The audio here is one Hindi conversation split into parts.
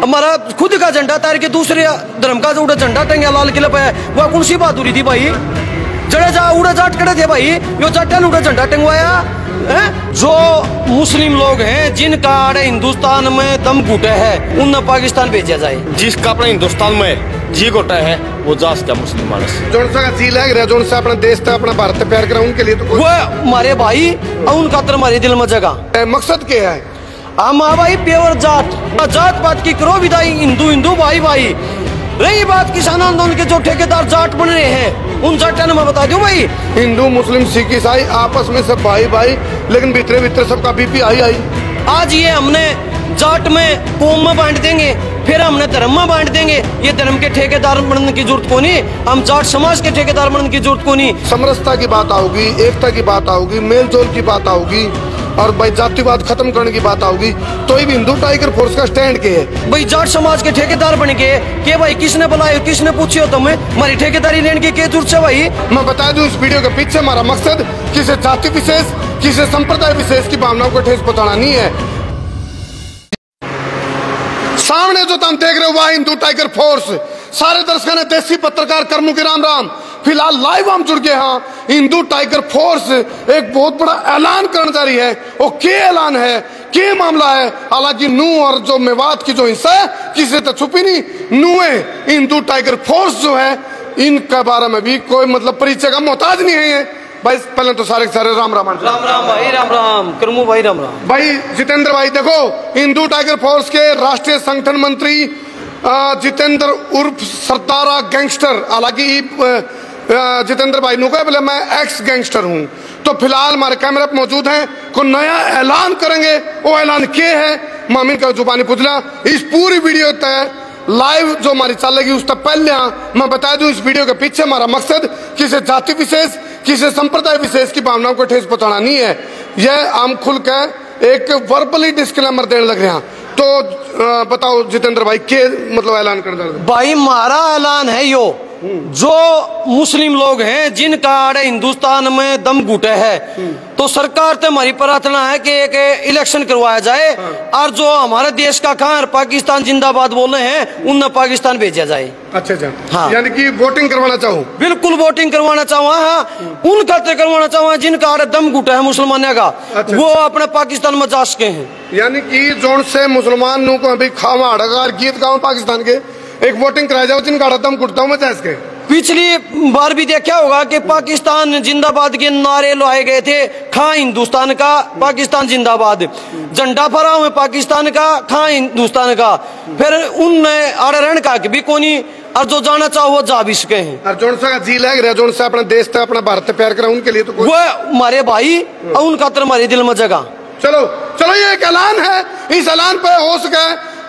हमारा खुद का झंडा तार के दूसरे धर्म का जो उड़ा झंडा टंगा लाल किले पे वह कौन सी बहादुरी थी भाई। जड़े जा उड़ा जाट कड़े थे भाई यो जाटे ने उड़ा झंडा टंगवाया हैं? जो मुस्लिम लोग हैं जिनका आड़े हिंदुस्तान में दम घुटे है उन पाकिस्तान भेजा जाए। जिसका अपने हिंदुस्तान में जी गोटा है वो जास का मुस्लिम मानस। जोन सा जी लग रहा जोन सा अपना देश था अपना भारत प्यार करा उनके लिए तो वो हमारे भाई और उनका तर हमारे दिल में जगह मकसद क्या है? हम भाई प्योर जाट जात पात की करो विदाई हिंदू हिंदू भाई भाई रही बात किसान आंदोलन के जो ठेकेदार जाट बन रहे हैं उन जाटा ने मैं बता दूँ भाई। हिंदू मुस्लिम सिख ईसाई आपस में सब भाई भाई लेकिन भीतरे भीतरे सबका बीपी आई आई। आज ये हमने जाट में कौम में बांट देंगे फिर हमने धर्म में बांट देंगे। ये धर्म के ठेकेदार बनने की ज़रूरत को नहीं हम जाट समाज के ठेकेदार बनने की ज़रूरत को नहीं समरसता की बात आओगी एकता की बात आओगी मेल जोल की बात आओगी। और भाई जातिवाद खत्म करने की बात आओगी तो ये भी हिंदू टाइगर फोर्स का स्टैंड के है। भाई जाट समाज के ठेकेदार बन गए के भाई किसने बुलायो किसने पूछियो तुम्हें? हमारी ठेकेदारी लेने की ज़रूरत है भाई। मैं बता दूँ इस वीडियो के पीछे हमारा मकसद किसी जाति विशेष किसी संप्रदाय विशेष की भावनाओं को ठेस पहुंचाना नहीं है। सामने जो तुम देख रहे हो वह हिंदू टाइगर फोर्स सारे दर्शकों ने देसी पत्रकार कर्मू के राम राम फ़िलहाल लाइव हम जुड़ गए हाँ। हिंदू टाइगर फोर्स एक बहुत बड़ा ऐलान करने जा रही है। वो क्या ऐलान है? क्या मामला है? हालाँकि नू और जो मेवात की जो हिस्सा है किसी तो छुपी नहीं। नुए हिंदू टाइगर फोर्स जो है इनके बारे में भी कोई मतलब परिचय का मोहताज नहीं है ये। भाई पहले तो सारे सारे राम राम राम राम भाई राम राम। करमू भाई राम राम। भाई जितेंद्र भाई देखो हिंदू टाइगर फोर्स के राष्ट्रीय संगठन मंत्री जितेंद्र उर्फ़ सरदारा गैंगस्टर हालाँकि जितेंद्र भाई नु कहे बोले, मैं एक्स गैंगस्टर हूँ। तो फ़िलहाल हमारे कैमरा पे मौजूद हैं, को नया ऐलान करेंगे। वो ऐलान क्या है, मामिन का जुबानी पुतला। इस पूरी वीडियो तय लाइव जो हमारी चलेगी उस तक पहले यहाँ मैं बता दूँ, इस वीडियो के पीछे हमारा मकसद, किसी जाति विशेष, किसी संप्रदाय विशेष की भावनाओं को ठेस पहुंचाना नहीं है। यह हम खुल कर एक वर्बली डिस्क्लेमर देने लग रहे हैं। तो बताओ, जितेंद्र भाई, के मतलब ऐलान कर भाई, मारा ऐलान है यो। जो मुस्लिम लोग हैं जिनका आड़े हिंदुस्तान में दम घुटे है तो सरकार से हमारी प्रार्थना है कि एक इलेक्शन करवाया जाए और जो हमारे देश का खान पाकिस्तान जिंदाबाद बोले हैं उन्हें पाकिस्तान भेजा जाए। अच्छा अच्छा। हाँ। यानी कि वोटिंग करवाना चाहूँ? बिल्कुल वोटिंग करवाना चाहूँ हाँ उन खाते करवाना चाहूँ जिनका आड़े दम घुटा है मुसलमानों का अच्छा। वो अपने पाकिस्तान में जा सके हैं। यानी कि जोन से मुसलमान को अभी खावा गीत गाँव पाकिस्तान के एक वोटिंग कराया जाओ जिनका हड़दम कुटता हूँ मैं चाहे इसके। पिछली बार भी देखा होगा कि पाकिस्तान जिंदाबाद के नारे लगाए गए थे खा हिंदुस्तान का पाकिस्तान जिंदाबाद। झंडा फहरा हुआ पाकिस्तान का खा हिंदुस्तान का। फिर उनने अड़रण का भी कोनी और जो जाना चाहो वो जा भी सके हैं। और जोन सा जी लग रहा जोन से अपना देश था अपना भारत प्यार करा उनके लिए तो कोई वो हमारे भाई और उनका तर हमारे दिल में जगह। चलो चलो ये एक ऐलान है। इस ऐलान पे हो सके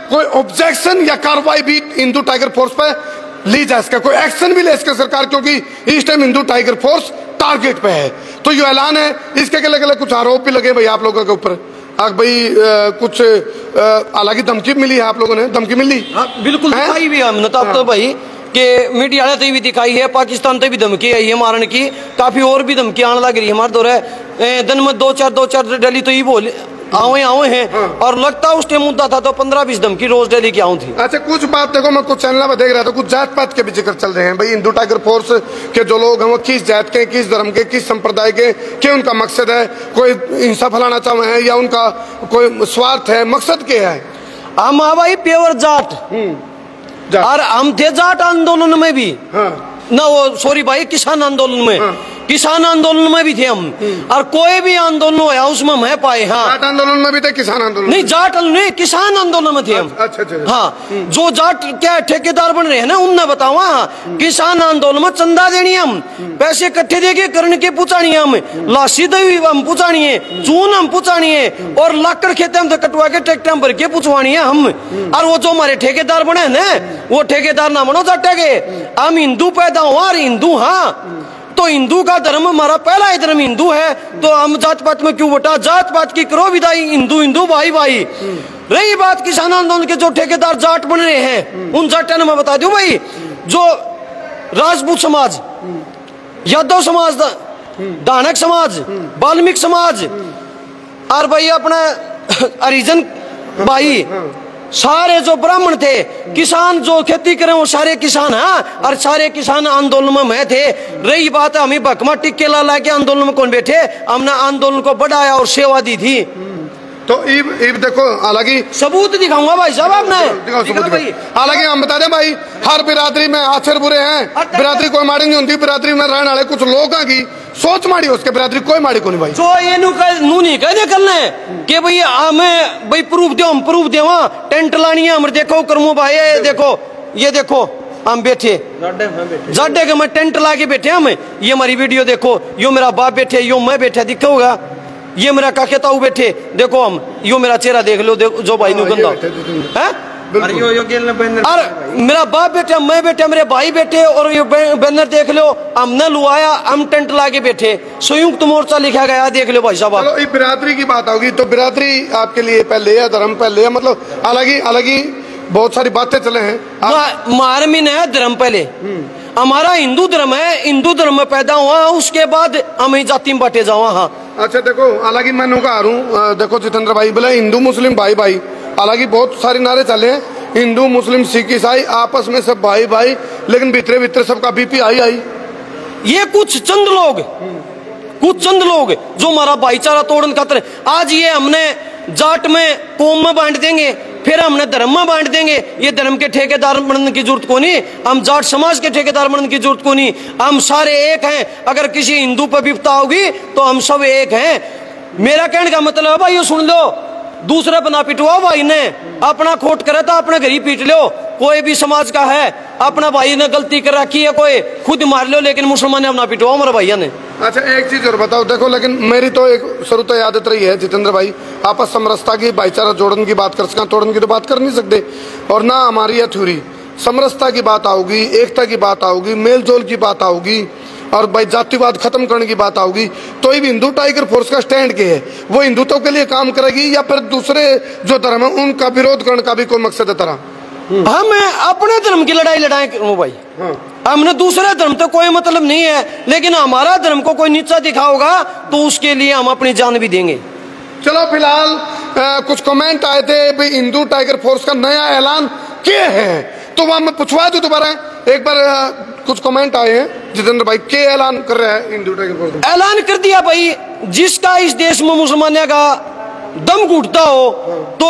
कोई ऑब्जेक्शन या कार्रवाई भी हिंदू टाइगर फोर्स पे ली जा सके। कोई एक्शन भी ले सके सरकार क्योंकि इस time Hindu Tiger Force target पे है। तो ये ऐलान है। इसके अगले अगले कुछ आरोप भी लगे भाई आप लोगों के ऊपर। आग भाई अ, कुछ हालाँकि धमकी मिली है आप लोगों ने। धमकी मिली? हाँ बिल्कुल दिखाई भी हमने। तो अब तो भाई कि मीडिया ने तो भी दिखाई है पाकिस्तान तो भी धमकी आई है मारने की। काफ़ी और भी धमकी आने लग रही है। हमारे दौरे दिन में दो चार दो चार डेली तो ये बोले आवे आवे हैं। और लगता उस टाइम मुद्दा था तो पंद्रह बीस धमकी रोज डेली की आऊँ थी। अच्छा कुछ बात देखो मैं कुछ चैनल में देख रहा था कुछ जात पात के भी ज़िक्र चल रहे हैं। भाई हिंदू टाइगर फोर्स के जो लोग हैं वो किस जात के किस धर्म के किस संप्रदाय के क्या उनका मकसद है? कोई हिंसा फैलाना चाहे हैं या उनका कोई स्वार्थ है? मकसद क्या है? हम हाँ भाई प्योर जाट। और हम थे जाट आंदोलन में भी। हाँ। ना वो सॉरी भाई किसान आंदोलन में। किसान आंदोलन में भी थे हम। और कोई भी आंदोलन हुआ उसमें मैं पाए हाँ। जाट आंदोलन में भी थे किसान आंदोलन नहीं जाट नहीं किसान आंदोलन में थे हम। अच्छा अच्छा हाँ जो जाट क्या ठेकेदार बन रहे हैं ना उनने बताओ हाँ। किसान आंदोलन में चंदा देनी हम। पैसे इकट्ठे देके करण के पुचानी हम। लाशी दही हम पुचानी है चून हम पुचानी है और लाकड़ खेते हम तो कटवा के ट्रैक्टर भर के पुछवानी है हम। और वो जो हमारे ठेकेदार बने हैं ना वो ठेकेदार ना बनो जाटे के। हम हिंदू पैदा हुआ हिंदू हाँ। तो हिंदू का धर्म हमारा पहला ही धर्म हिंदू है। तो हम जात पात में क्यों बटा जात पात की करो विदाई, हिंदू हिंदू भाई भाई रही बात किसान आंदोलन के जो ठेकेदार जाट बन रहे हैं, उन जाटा ने मैं बता दू भाई, जो राजपूत समाज, यादव समाज, दानक समाज, वाल्मीकि समाज, और भाई अपना हरिजन भाई सारे जो ब्राह्मण थे किसान जो खेती करे वो सारे किसान हैं और सारे किसान आंदोलन में मैं थे। रही बात है हमें भकमा टिक्के ला ला के आंदोलन में कौन बैठे? हमने आंदोलन को बढ़ाया और सेवा दी थी। तो ईब ईब देखो हालाँकि सबूत दिखाऊँगा भाई साहब आपने। हालाँकि हम बता दें भाई हर बिरादरी में आचर बुरे हैं। बिरादरी कोई माड़ी नहीं होती बिरादरी में रहने वाले कुछ लोग हैं की सोच माड़ी उसके बिरादरी कोई माड़ी को नहीं भाई। ये नु कह नू नहीं कह दे करना है कि भाई हमें भाई प्रूफ दो हम प्रूफ दे वहाँ टेंट लानी है हम देखो करमो भाई ये देखो ये देखो हम बैठे। जाडे के मैं टेंट ला के बैठे हम। ये हमारी वीडियो देखो यो मेरा बाप बैठे यो मैं बैठा दिखा होगा। ये मेरा काके ताऊ बैठे देखो हम यो मेरा चेहरा देख लो देखो जो भाई नु हाँ, ये बैठे। है। और मेरा बाप बेटे मैं बेटे मेरे भाई बेटे और ये बैनर देख लो हमने लुआया हम टेंट ला के बैठे। संयुक्त मोर्चा लिखा गया देख लो भाई साहब ये बिरादरी की बात होगी तो बिरादरी आपके लिए पहले है धर्म पहले है मतलब हालाँकि हालाँकि बहुत सारी बातें चले हैं। आप- मा- मारमीन है धर्म पहले। हमारा हिंदू धर्म है हिंदू धर्म में पैदा हुआ उसके बाद हम ही जाति में बांटे जावा हाँ। अच्छा देखो हालाँकि मैं नौका आ हूँ देखो जितेंद्र भाई बोले हिंदू मुस्लिम भाई भाई हालाँकि बहुत सारे नारे चले हैं। हिंदू, मुस्लिम, सिख, ईसाई, आपस में सब भाई भाई, लेकिन भीतरे भीतरे सबका बीपी आई आई। ये कुछ चंद लोग, कुछ चंद लोग जो हमारा भाईचारा तोड़न खातर, आज ये हमने जाट में कौम में बांट देंगे, फिर हमने धर्म में बांट देंगे। ये धर्म के ठेकेदार बनने की ज़रूरत को नहीं हम जाट समाज के ठेकेदार बनने की ज़रूरत को नहीं हम सारे एक हैं, अगर किसी हिंदू पर विपता होगी तो हम सब एक हैं। मेरा कहने का मतलब है भाई ये सुन लो। दूसरे पर ना पिटवाओ भाई ने। अपना खोट करे तो अपने घर ही पीट लो कोई भी समाज का है, अपना भाई ने गलती कर रखी है कोई, खुद मार लो लेकिन मुसलमान ने अपना पिटवाओ मेरे भैया ने। अच्छा एक चीज़ और बताओ, देखो, लेकिन मेरी तो एक शुरू तो आदत रही है, जितेंद्र भाई, आपस समरसता की, भाईचारा जोड़न की बात कर सकें, तोड़न की तो बात कर नहीं सकते। और ना हमारी है थ्यूरी समरसता की बात आओगी, एकता की बात आओगी मेल जोल की बात आओगी और भाई जातिवाद खत्म करने की बात आओगी तो ये भी हिंदू टाइगर फोर्स का स्टैंड के है। वो हिंदुत्व के लिए काम करेगी या फिर दूसरे जो धर्म है उनका विरोध करने का भी कोई मकसद है तरह हम अपने धर्म की लड़ाई लड़ाए भाई। हमने दूसरे धर्म तो कोई मतलब नहीं है लेकिन हमारा धर्म को कोई नीचा दिखाओगा तो उसके लिए हम अपनी जान भी देंगे। चलो फ़िलहाल कुछ कमेंट आए थे भाई हिंदू टाइगर फोर्स का नया ऐलान क्या है। तो वहाँ मैं पूछवा दू दोबारा। एक बार कुछ कमेंट आए हैं जितेंद्र भाई क्या ऐलान कर रहा है हिंदू टाइगर ऐलान कर दिया भाई जिसका इस देश में मुसलमानिया का दम घुटता हो तो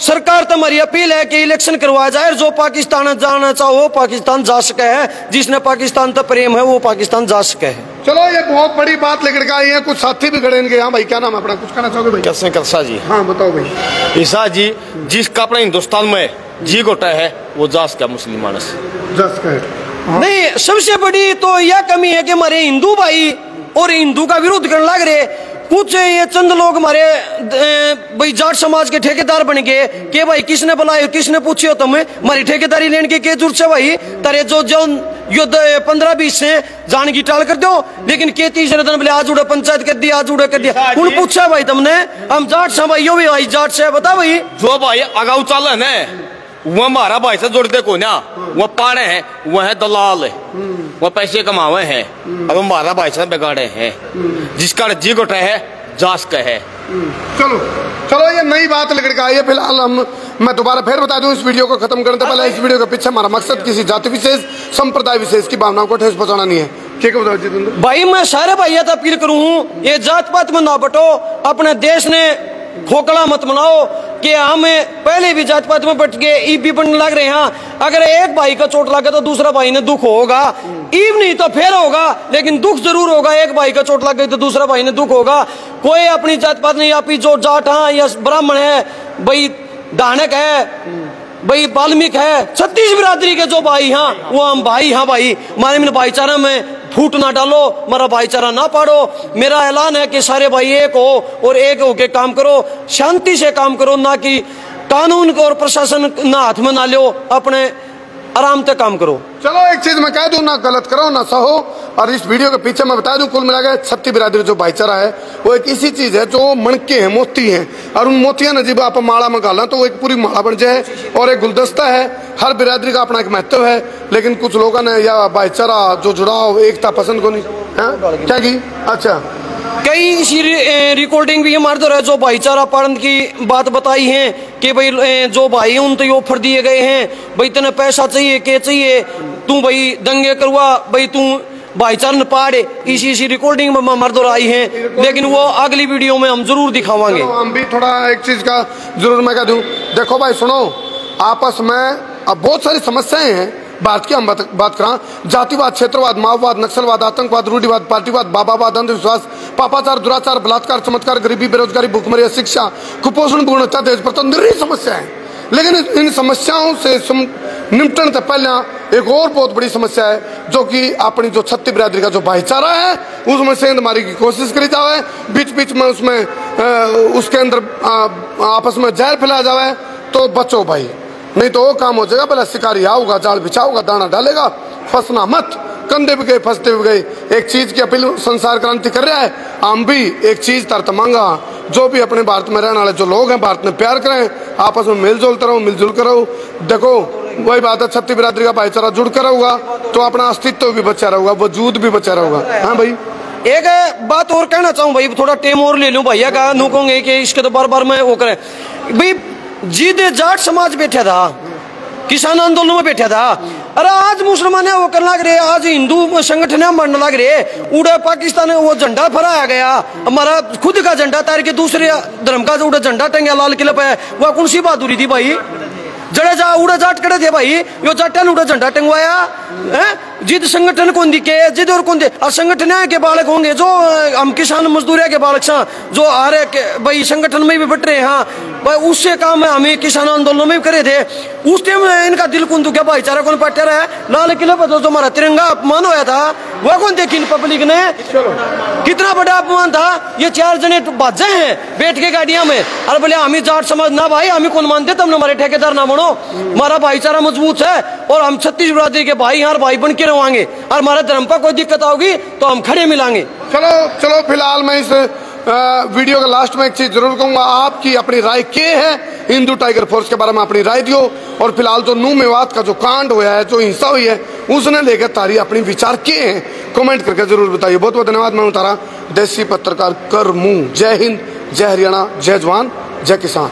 सरकार तो हमारी अपील है कि इलेक्शन करवाया जाए जो पाकिस्तान जाना चाहो वो पाकिस्तान जा सके है। जिसने पाकिस्तान तक प्रेम है वो पाकिस्तान जा सके है। चलो ये बहुत बड़ी बात लेकर के आई है कुछ साथी भी खड़े इनके हाँ भाई क्या नाम है अपना? कुछ कहना चाहोगे भाई? कैसे करसा जी? हाँ बताओ भाई। ईसा जी जिसका अपना हिंदुस्तान में जी गोटा है वो जास का मुस्लिम मानस। जस कहे नहीं सबसे बड़ी तो यह कमी है कि हमारे हिंदू भाई और हिंदू का विरोध करने लग रहे। कुछ ये चंद लोग हमारे भाई जाट समाज के ठेकेदार बन गए कि भाई किसने बुलाए किसने पूछे हो तुम हमारी ठेकेदारी लेने की ज़रूरत है भाई? तारे जो जो युद्ध पंद्रह बीस से जान की टाल कर दो। लेकिन के तीसरे दिन बोले आज उड़े पंचायत कर दिया आज उड़े कर दिया कौन पूछा भाई तुमने हम जाट से भाई यो भी भाई जाट से बता भाई। जो भाई अगाऊ चाल है। ना वो हमारा भाई से जुड़ते को ना। वो पाड़े हैं वो है दलाल है। वो पैसे कमावे हैं और हमारा भाई से बिगाड़े हैं। जिसका जी गोटा है जास का है चलो चलो ये नई बात लेकर के आई है फ़िलहाल हम मैं दोबारा फिर बता दूँ इस वीडियो को खत्म करने से पहले इस वीडियो के पीछे हमारा मकसद किसी जाति विशेष संप्रदाय विशेष की भावनाओं को ठेस पहुंचाना नहीं है। ठीक है बताओ भाई मैं सारे भैया तो अपील करूँ ये जात पात में ना बटो अपने देश ने खोखला मत बनाओ कि हम पहले भी जात पात में बट के ई भी बनने लग रहे हैं। अगर एक भाई का चोट लगे तो दूसरा भाई ने दुख होगा। ईब नहीं तो फिर होगा, लेकिन दुख ज़रूर होगा। एक भाई का चोट लग गई तो दूसरा भाई ने दुख होगा। कोई अपनी जात पात नहीं, आप जो जाट हाँ या ब्राह्मण है, भाई दानक है, भाई वाल्मीक है, छत्तीस बिरादरी के जो भाई हाँ वो हम भाई हाँ भाई। हमारे में भाईचारा में फूट ना डालो, मेरा भाईचारा ना पाड़ो। मेरा ऐलान है कि सारे भाई एक हो और एक होके काम करो, शांति से काम करो, ना कि कानून को और प्रशासन ना हाथ में ना लो अपने आराम से काम करो। चलो एक चीज़ मैं कह दूँ, ना गलत करो, ना सहो। और इस वीडियो के पीछे मैं बता दूँ, कुल मिला के छत्ती बिरादरी जो भाईचारा है, वो एक ऐसी चीज़ है जो मणके हैं, मोती हैं। और उन मोतियाँ ने जब आप माला में गाला तो वो एक पूरी माला बन जाए और एक गुलदस्ता है। हर बिरादरी का अपना एक महत्व है, लेकिन कुछ लोगों ने या भाईचारा, जो जुड़ाव, एकता पसंद को नहीं हाँ? क्या की? अच्छा। कई इसी रिकॉर्डिंग भी हमारे द्वारा जो भाईचारा पालन की बात बताई है कि भाई जो भाई उन तो ऑफ़र दिए गए हैं। भाई तेने पैसा चाहिए के चाहिए? तू भाई दंगे करवा, भाई, तू भाईचारा पाड़े। इसी इसी रिकॉर्डिंग में मर्द और आई है। लेकिन वो अगली वीडियो में हम ज़रूर दिखावांगे। हम भी थोड़ा एक चीज़ का ज़रूर मैं कह दू। देखो भाई, सुनो, आपस में अब बहुत सारी समस्याएँ हैं। भारत की हम बात, बात करा। जातिवाद क्षेत्रवाद माओवाद नक्सलवाद आतंकवाद रूढ़ीवाद पार्टीवाद बाबावाद अंधविश्वास पापाचार दुराचार बलात्कार चमत्कार गरीबी बेरोजगारी भूखमरी शिक्षा कुपोषण पूर्णता देश पर तो समस्या है। लेकिन इन- समस्याओं से निपटने से पहले एक और बहुत बड़ी समस्या है जो कि अपनी जो छत्ती बिरादरी का जो भाईचारा है उसमें सेंध मारी की कोशिश करी जावे। बीच बीच में उसमें उसके अंदर आपस में जहर फैलाया जावे। तो बचो भाई। नहीं तो वो काम हो जाएगा पहले शिकारी आऊगा जाल बिछाऊगा दाना डालेगा, फंसना मत। कंधे भी गए, फंसते भी गए। एक चीज़ की अपील, संसार क्रांति कर रहा है, हम भी एक चीज़ तरत मांगा। जो भी अपने भारत में रहने वाले जो लोग हैं, भारत में प्यार करें, आपस में मिलजुल रहो, मिलजुल कर रहो। देखो, वही बात है छत्ती बिरादरी का भाईचारा जुड़ कर रहोगा तो अपना अस्तित्व भी बचा रहेगा, वजूद भी बचा रहेगा। हाँ भाई। एक बात और कहना चाहूँ, भाई, थोड़ा टेम और ले लूँ भैया का नूकोंगे कि इसके तो बार बार मैं वो करें। भाई जिद जाट समाज बैठा था किसान आंदोलन में बैठा था अरे आज मुसलमान है, वो करने लग रहे आज हिंदू संगठन है मरने लग रहे उड़ा पाकिस्तान वो झंडा फहराया गया। हमारा खुद का झंडा, तार के दूसरे धर्म का उड़ा झंडा टंगा, लाल किले पे वह कौन सी बहादुरी थी भाई? जड़े जा, उड़ा जाट कड़े थे भाई। यो ने उड़ा झंडा टंगवाया। जिद संगठन कौन दिखे जिद और कौन दे संगठन के बालक होंगे जो हम किसान मजदूर के बालक सा जो आ रहे के भाई संगठन में भी बट रहे हैं भाई उससे काम है हमें किसान आंदोलन में भी करे थे। उस टाइम इनका दिल कौन दुखा भाईचारा कौन पट्टे रहा है? लाल किले पर जो हमारा तिरंगा अपमान होया था वह कौन देखी इन पब्लिक ने? कितना बड़ा अपमान था। ये चार जने तो बाजे हैं बैठ के गाड़िया में। अरे बोले हमें जाट समझ ना भाई हमें कौन मानते? तुमने हमारे ठेकेदार ना बनो। हमारा भाईचारा मज़बूत है। और हम छत्तीस बिरादरी के भाई यहाँ भाई बन के रहोगे और हमारे धर्म पर कोई दिक्कत आओगी तो हम खड़े मिलांगे। चलो चलो, फ़िलहाल मैं इस वीडियो के लास्ट में एक चीज़ ज़रूर कहूँगा। आपकी अपनी राय के है? हिंदू टाइगर फोर्स के बारे में अपनी राय दियो। और फ़िलहाल जो नू मेवात का जो कांड हुआ है, जो हिंसा हुई है, उसने लेकर तारी अपनी विचार के हैं। कमेंट करके ज़रूर बताइए। बहुत बहुत धन्यवाद, मैं हूँ तारा, देसी पत्रकार कर मुँह जय हिंद, जय हरियाणा, जय जवान, जय किसान।